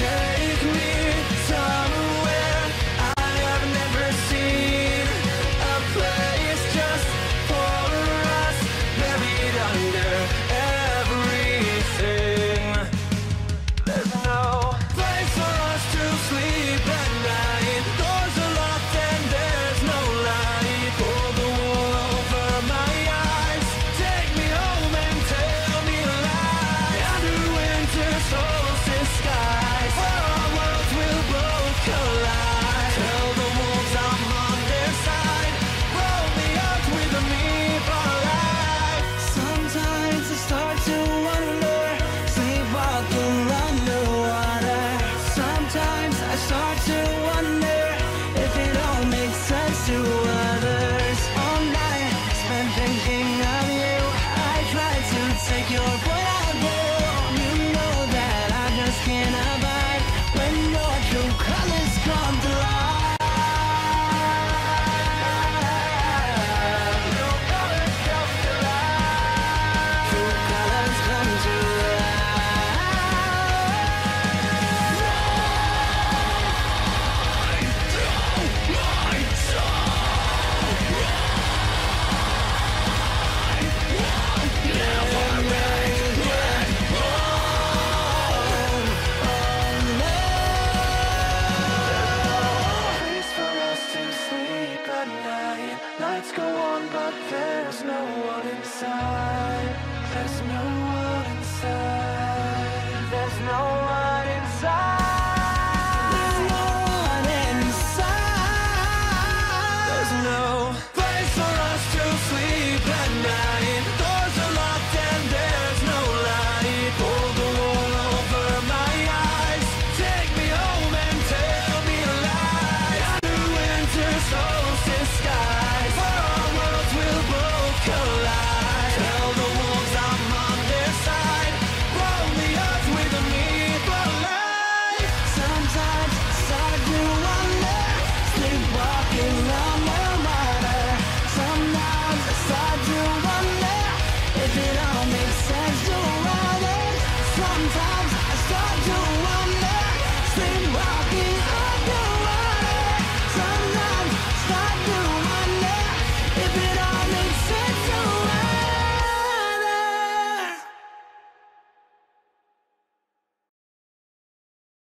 change lights go on, but there's no one inside. There's no one inside. There's no one. I do